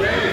Yeah.